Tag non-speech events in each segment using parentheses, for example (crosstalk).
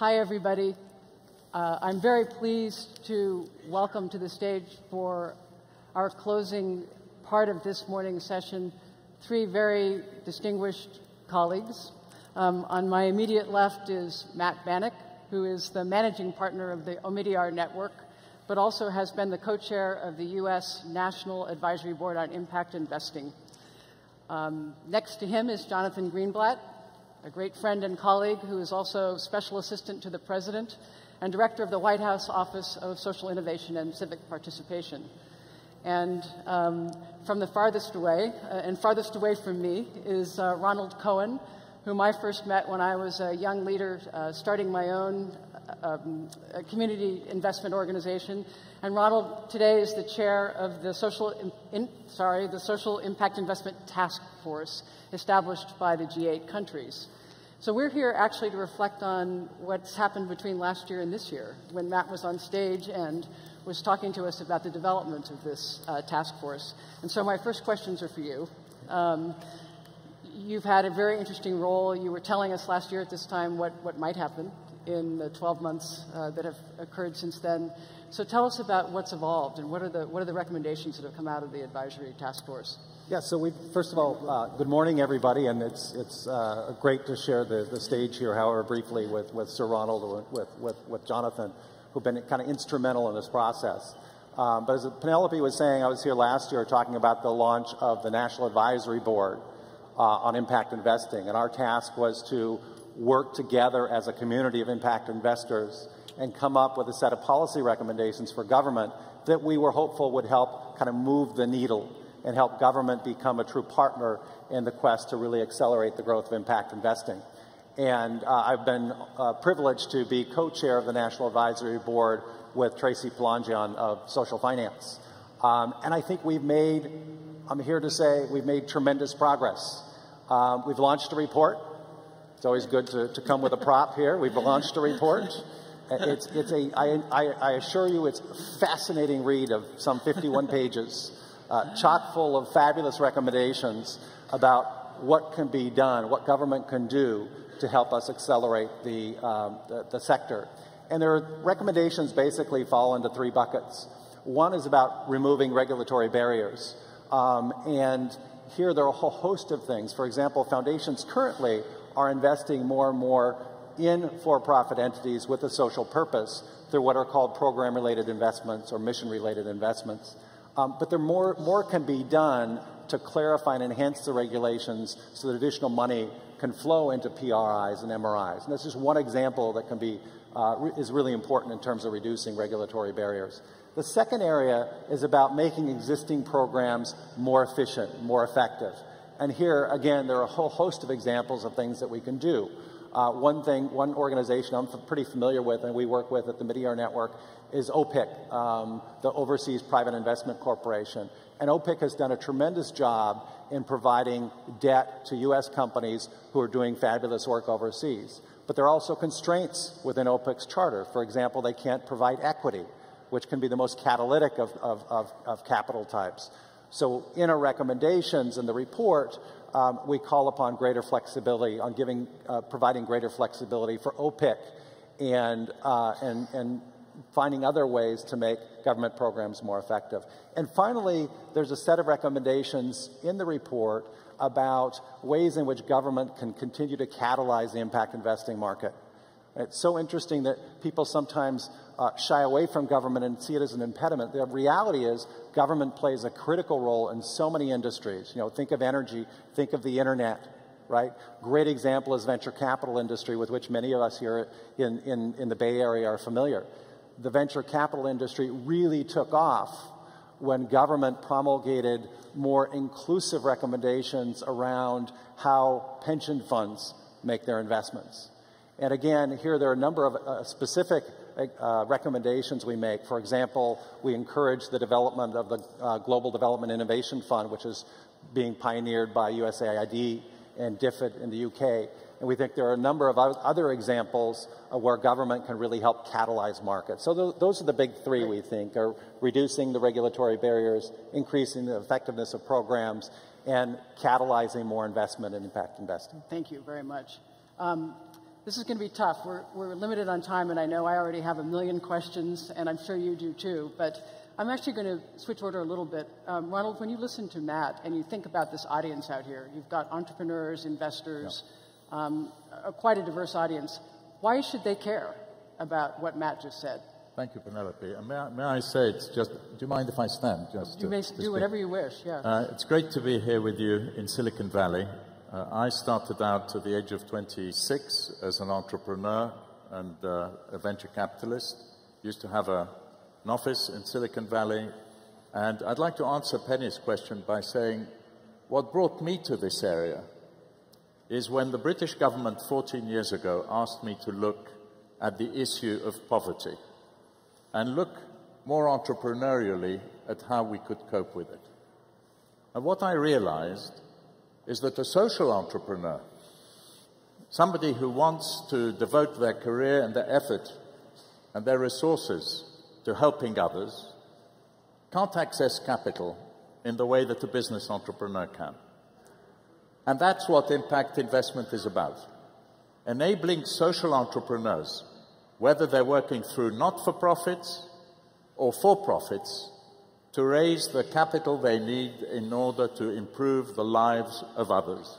Hi, everybody. Uh, I'm very pleased to welcome to the stage for our closing part of this morning's session three very distinguished colleagues. Um, on my immediate left is Matt Bannick, who is the managing partner of the Omidyar Network, but also has been the co-chair of the U.S. National Advisory Board on Impact Investing. Um, next to him is Jonathan Greenblatt, a great friend and colleague who is also special assistant to the president and director of the White House Office of Social Innovation and Civic Participation. And um, from the farthest away, uh, and farthest away from me, is uh, Ronald Cohen, whom I first met when I was a young leader uh, starting my own um, community investment organization. And Ronald today is the chair of the social, in, sorry, the Social Impact Investment Task Force established by the G8 countries. So we're here actually to reflect on what's happened between last year and this year when Matt was on stage and was talking to us about the development of this uh, task force. And so my first questions are for you. Um, you've had a very interesting role. You were telling us last year at this time what, what might happen in the 12 months uh, that have occurred since then. So tell us about what's evolved and what are the, what are the recommendations that have come out of the advisory task force? Yeah, so we, first of all, uh, good morning, everybody, and it's, it's uh, great to share the, the stage here, however briefly, with, with Sir Ronald, with, with, with Jonathan, who've been kind of instrumental in this process. Um, but as Penelope was saying, I was here last year talking about the launch of the National Advisory Board uh, on impact investing, and our task was to work together as a community of impact investors and come up with a set of policy recommendations for government that we were hopeful would help kind of move the needle and help government become a true partner in the quest to really accelerate the growth of impact investing. And uh, I've been uh, privileged to be co-chair of the National Advisory Board with Tracy Palandjian of Social Finance. Um, and I think we've made, I'm here to say, we've made tremendous progress. Um, we've launched a report. It's always good to, to come with a prop here. We've launched a report. It's, it's a, I, I, I assure you, it's a fascinating read of some 51 pages uh, chock full of fabulous recommendations about what can be done, what government can do to help us accelerate the, um, the, the, sector. And their recommendations basically fall into three buckets. One is about removing regulatory barriers. Um, and here there are a whole host of things. For example, foundations currently are investing more and more in for-profit entities with a social purpose through what are called program-related investments or mission-related investments. Um, but there more, more can be done to clarify and enhance the regulations so that additional money can flow into PRIs and MRIs. And that's just one example that can be, uh, is really important in terms of reducing regulatory barriers. The second area is about making existing programs more efficient, more effective. And here, again, there are a whole host of examples of things that we can do. Uh, one thing, one organization I'm pretty familiar with and we work with at the Omidyar Network is OPIC, um, the Overseas Private Investment Corporation. And OPIC has done a tremendous job in providing debt to U.S. companies who are doing fabulous work overseas. But there are also constraints within OPIC's charter. For example, they can't provide equity, which can be the most catalytic of, of, of, of capital types. So in our recommendations in the report, um, we call upon greater flexibility on giving, uh, providing greater flexibility for OPIC and, uh, and, and finding other ways to make government programs more effective. And finally, there's a set of recommendations in the report about ways in which government can continue to catalyze the impact investing market. It's so interesting that people sometimes uh, shy away from government and see it as an impediment. The reality is government plays a critical role in so many industries. You know, think of energy, think of the internet, right? Great example is venture capital industry with which many of us here in, in, in the Bay Area are familiar the venture capital industry really took off when government promulgated more inclusive recommendations around how pension funds make their investments. And again, here there are a number of uh, specific uh, recommendations we make. For example, we encourage the development of the uh, Global Development Innovation Fund, which is being pioneered by USAID and DFID in the UK. And we think there are a number of other examples where government can really help catalyze markets. So th those are the big three, we think, are reducing the regulatory barriers, increasing the effectiveness of programs, and catalyzing more investment and impact investing. Thank you very much. Um, this is going to be tough. We're, we're limited on time, and I know I already have a million questions, and I'm sure you do too. But I'm actually going to switch order a little bit. Um, Ronald, when you listen to Matt and you think about this audience out here, you've got entrepreneurs, investors, yeah. um, a, quite a diverse audience. Why should they care about what Matt just said? Thank you, Penelope. And may I, may I say, it's just, do you mind if I stand? Just you to, may to do whatever you wish, yeah. Uh, it's great to be here with you in Silicon Valley. Uh, I started out at the age of 26 as an entrepreneur and uh, a venture capitalist. Used to have a, an office in Silicon Valley. And I'd like to answer Penny's question by saying what brought me to this area is when the British government 14 years ago asked me to look at the issue of poverty and look more entrepreneurially at how we could cope with it. And what I realized is that a social entrepreneur, somebody who wants to devote their career and their effort and their resources to helping others, can't access capital in the way that a business entrepreneur can. And that's what impact investment is about. Enabling social entrepreneurs, whether they're working through not-for-profits or for-profits, to raise the capital they need in order to improve the lives of others,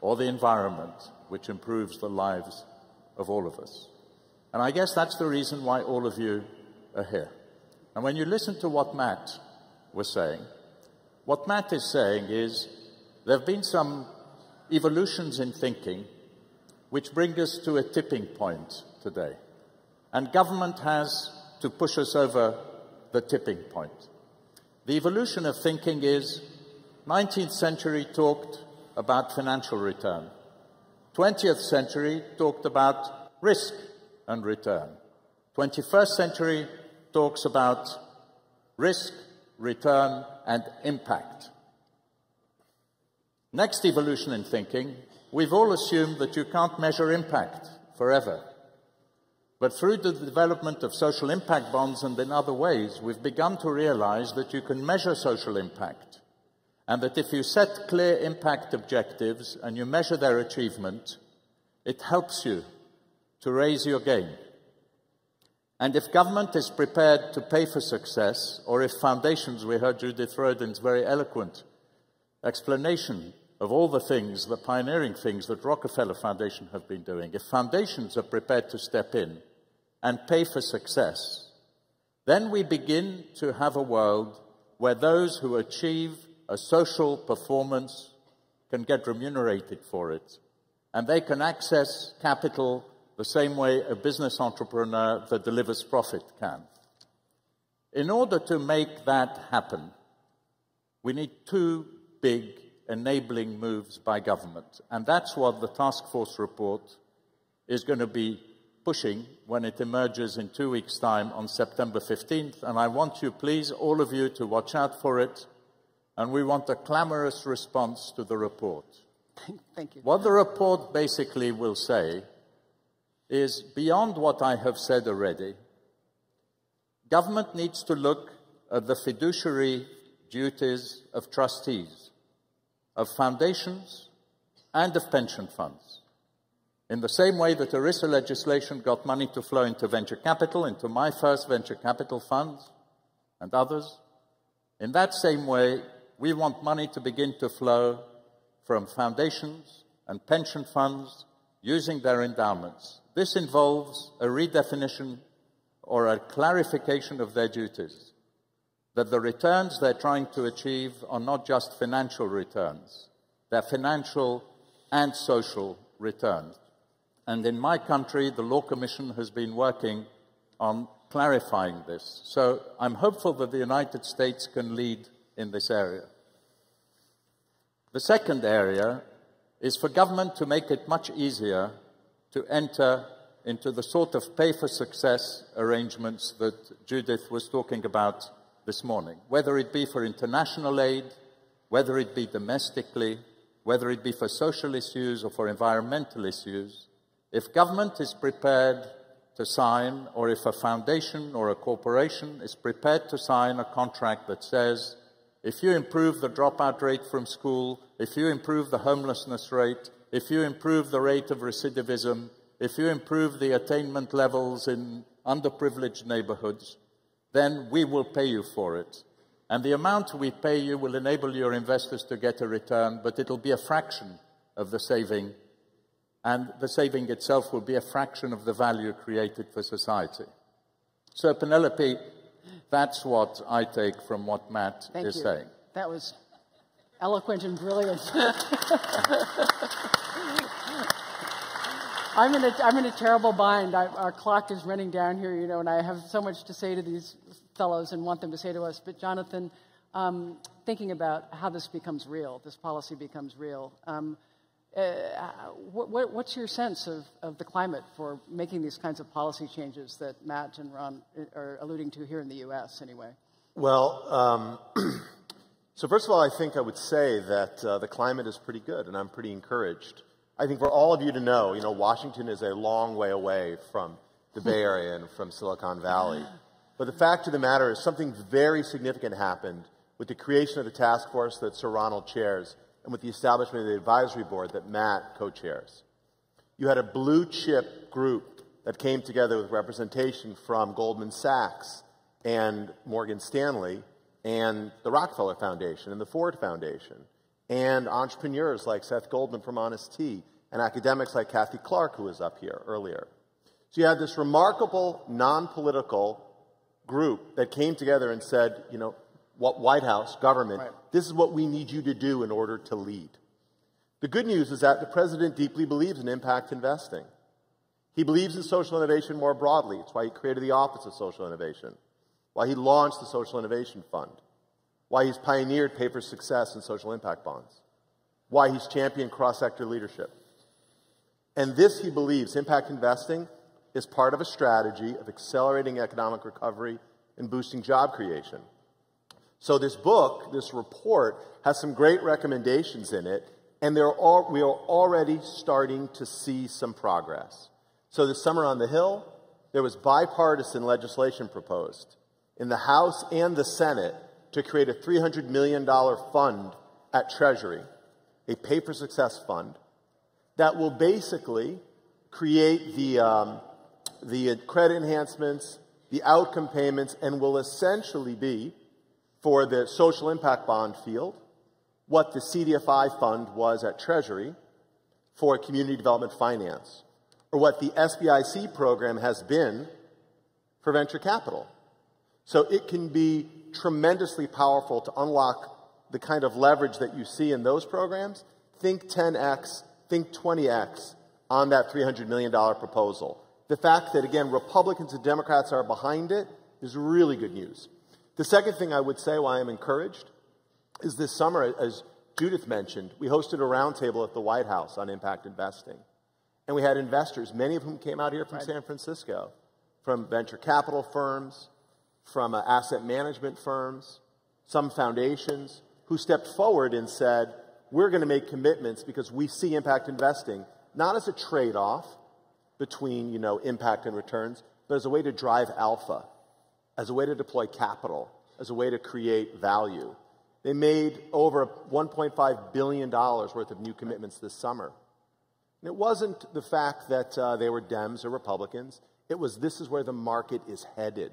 or the environment, which improves the lives of all of us. And I guess that's the reason why all of you are here. And when you listen to what Matt was saying, what Matt is saying is there have been some evolutions in thinking which bring us to a tipping point today. And government has to push us over the tipping point. The evolution of thinking is 19th century talked about financial return. 20th century talked about risk and return. 21st century talks about risk, return, and impact. Next evolution in thinking, we've all assumed that you can't measure impact forever. But through the development of social impact bonds and in other ways, we've begun to realize that you can measure social impact. And that if you set clear impact objectives and you measure their achievement, it helps you to raise your game. And if government is prepared to pay for success, or if foundations, we heard Judith Rodin's very eloquent explanation of all the things, the pioneering things that Rockefeller Foundation have been doing, if foundations are prepared to step in and pay for success, then we begin to have a world where those who achieve a social performance can get remunerated for it, and they can access capital the same way a business entrepreneur that delivers profit can. In order to make that happen, we need two big enabling moves by government. And that's what the task force report is going to be pushing when it emerges in two weeks' time on September 15th. And I want you, please, all of you, to watch out for it. And we want a clamorous response to the report. (laughs) Thank you. What the report basically will say is beyond what I have said already, government needs to look at the fiduciary duties of trustees of foundations and of pension funds. In the same way that ERISA legislation got money to flow into venture capital, into my first venture capital funds and others, in that same way, we want money to begin to flow from foundations and pension funds using their endowments. This involves a redefinition or a clarification of their duties that the returns they're trying to achieve are not just financial returns, they're financial and social returns. And in my country, the Law Commission has been working on clarifying this. So I'm hopeful that the United States can lead in this area. The second area is for government to make it much easier to enter into the sort of pay for success arrangements that Judith was talking about this morning, whether it be for international aid, whether it be domestically, whether it be for social issues or for environmental issues, if government is prepared to sign, or if a foundation or a corporation is prepared to sign a contract that says, if you improve the dropout rate from school, if you improve the homelessness rate, if you improve the rate of recidivism, if you improve the attainment levels in underprivileged neighborhoods, then we will pay you for it. And the amount we pay you will enable your investors to get a return, but it'll be a fraction of the saving. And the saving itself will be a fraction of the value created for society. So, Penelope, that's what I take from what Matt Thank is you. saying. That was eloquent and brilliant. (laughs) I'm in a, I'm in a terrible bind. I, our clock is running down here, you know, and I have so much to say to these fellows and want them to say to us. But Jonathan, um, thinking about how this becomes real, this policy becomes real, um, uh, what, what, what's your sense of, of the climate for making these kinds of policy changes that Matt and Ron are alluding to here in the U.S. anyway? Well, um, (clears throat) so first of all, I think I would say that uh, the climate is pretty good, and I'm pretty encouraged. I think for all of you to know, you know, Washington is a long way away from the Bay Area and from Silicon Valley. (laughs) But the fact of the matter is something very significant happened with the creation of the task force that Sir Ronald chairs and with the establishment of the advisory board that Matt co-chairs. You had a blue chip group that came together with representation from Goldman Sachs and Morgan Stanley and the Rockefeller Foundation and the Ford Foundation and entrepreneurs like Seth Goldman from Honest Tea, and academics like Kathy Clark, who was up here earlier. So you had this remarkable non political group that came together and said, you know, what White House, government, right. this is what we need you to do in order to lead. The good news is that the president deeply believes in impact investing. He believes in social innovation more broadly. It's why he created the Office of Social Innovation, why he launched the Social Innovation Fund why he's pioneered pay for success and social impact bonds, why he's championed cross sector leadership. And this, he believes, impact investing is part of a strategy of accelerating economic recovery and boosting job creation. So, this book, this report, has some great recommendations in it, and all, we are already starting to see some progress. So, this summer on the Hill, there was bipartisan legislation proposed in the House and the Senate to create a $300 million fund at Treasury, a pay for success fund, that will basically create the, um, the credit enhancements, the outcome payments, and will essentially be for the social impact bond field what the CDFI fund was at Treasury for community development finance, or what the SBIC program has been for venture capital. So it can be tremendously powerful to unlock the kind of leverage that you see in those programs. Think 10x, think 20x on that $300 million proposal. The fact that, again, Republicans and Democrats are behind it is really good news. The second thing I would say why I'm encouraged is this summer, as Judith mentioned, we hosted a roundtable at the White House on impact investing. And we had investors, many of whom came out here from right. San Francisco, from venture capital firms, from uh, asset management firms, some foundations, who stepped forward and said, we're going to make commitments because we see impact investing not as a trade-off between, you know, impact and returns, but as a way to drive alpha, as a way to deploy capital, as a way to create value. They made over $1.5 billion worth of new commitments this summer. And it wasn't the fact that uh, they were Dems or Republicans. It was this is where the market is headed.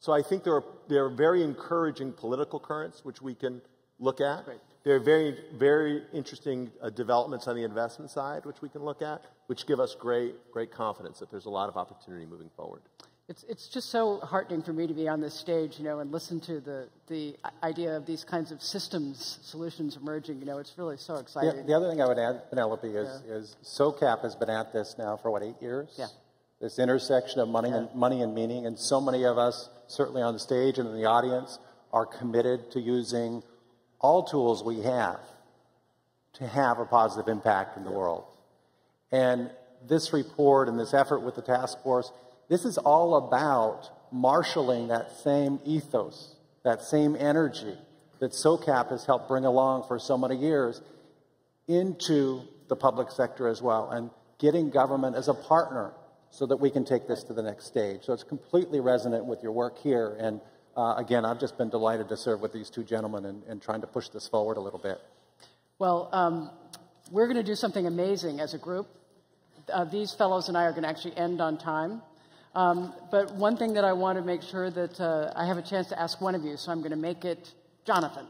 So I think there are, there are very encouraging political currents which we can look at. Great. There are very, very interesting uh, developments on the investment side which we can look at, which give us great, great confidence that there's a lot of opportunity moving forward. It's, it's just so heartening for me to be on this stage, you know, and listen to the, the idea of these kinds of systems solutions emerging. You know, it's really so exciting. The, the other thing I would add, Penelope, is, yeah. is SOCAP has been at this now for what, eight years? Yeah this intersection of money, and, money and meaning. And so many of us, certainly on the stage and in the audience, are committed to using all tools we have to have a positive impact in the world. And this report and this effort with the task force, this is all about marshaling that same ethos, that same energy that SOCAP has helped bring along for so many years into the public sector as well, and getting government as a partner so that we can take this to the next stage. So it's completely resonant with your work here. And uh, again, I've just been delighted to serve with these two gentlemen and, and trying to push this forward a little bit. Well, um, we're going to do something amazing as a group. Uh, these fellows and I are going to actually end on time. Um, but one thing that I want to make sure that uh, I have a chance to ask one of you, so I'm going to make it Jonathan,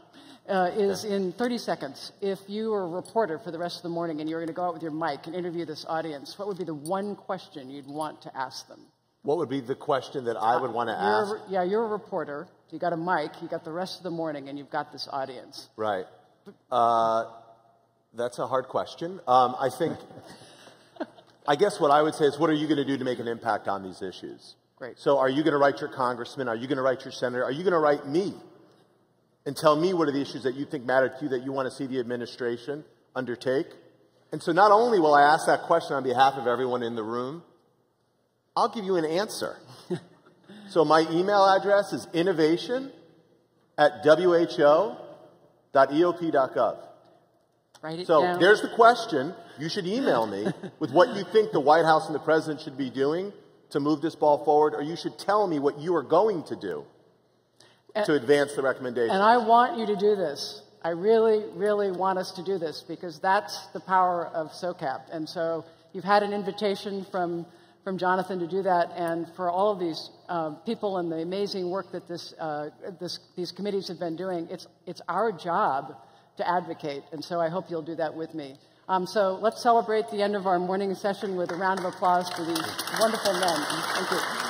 uh, is in 30 seconds, if you were a reporter for the rest of the morning and you were going to go out with your mic and interview this audience, what would be the one question you'd want to ask them? What would be the question that I would want to You're ask? yeah, you're a reporter. You got a mic. You got the rest of the morning, and you've got this audience. Right. Uh, that's a hard question. Um, I think, I guess what I would say is, what are you going to do to make an impact on these issues? Great. So, are you going to write your congressman? Are you going to write your senator? Are you going to write me and tell me what are the issues that you think matter to you that you want to see the administration undertake? And so, not only will I ask that question on behalf of everyone in the room, I'll give you an answer. (laughs) so, my email address is innovation at who.eop.gov. Write it So down. there's the question. You should email me with what you think the White House and the President should be doing to move this ball forward, or you should tell me what you are going to do to advance the recommendation. And I want you to do this. I really, really want us to do this because that's the power of SOCAP. And so you've had an invitation from, from Jonathan to do that, and for all of these uh, people and the amazing work that this, uh, this, these committees have been doing, it's, it's our job to advocate. And so I hope you'll do that with me. Um, so let's celebrate the end of our morning session with a round of applause for these wonderful men. Thank you.